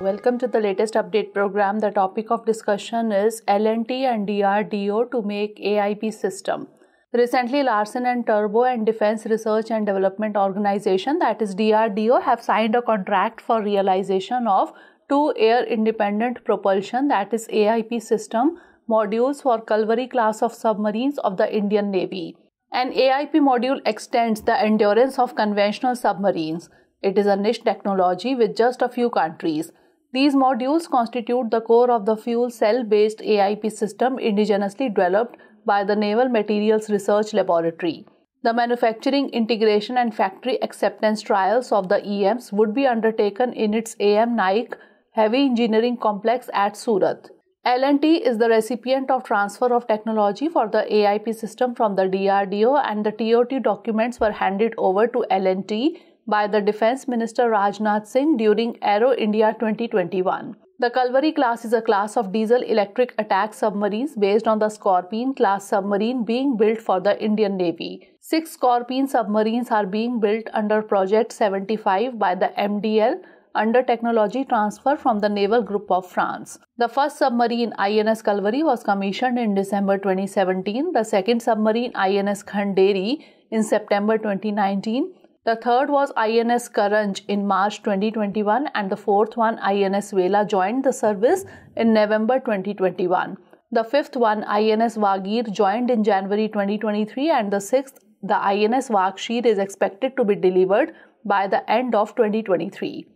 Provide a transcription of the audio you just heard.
Welcome to the latest update program. The topic of discussion is L&T and DRDO to make AIP system. Recently, Larsen and Toubro and Defense Research and Development Organization, that is DRDO, have signed a contract for realization of two air independent propulsion, that is AIP system, modules for Kalvari class of submarines of the Indian Navy. An AIP module extends the endurance of conventional submarines. It is a niche technology with just a few countries. These modules constitute the core of the fuel cell based AIP system indigenously developed by the Naval Materials Research Laboratory. The manufacturing, integration, and factory acceptance trials of the EMs would be undertaken in its AM Naik Heavy Engineering Complex at Surat. L&T is the recipient of transfer of technology for the AIP system from the DRDO and the TOT documents were handed over to L&T by the Defense Minister Rajnath Singh during Aero India 2021. The Kalvari class is a class of diesel electric attack submarines based on the Scorpene class submarine being built for the Indian Navy. Six Scorpene submarines are being built under Project 75 by the MDL under technology transfer from the Naval Group of France. The first submarine INS Kalvari was commissioned in December 2017, the second submarine INS Khanderi in September 2019, the third was INS Karanj in March 2021 and the fourth one INS Vela joined the service in November 2021. The fifth one INS Vagir joined in January 2023 and the sixth the INS Vagsheer is expected to be delivered by the end of 2023.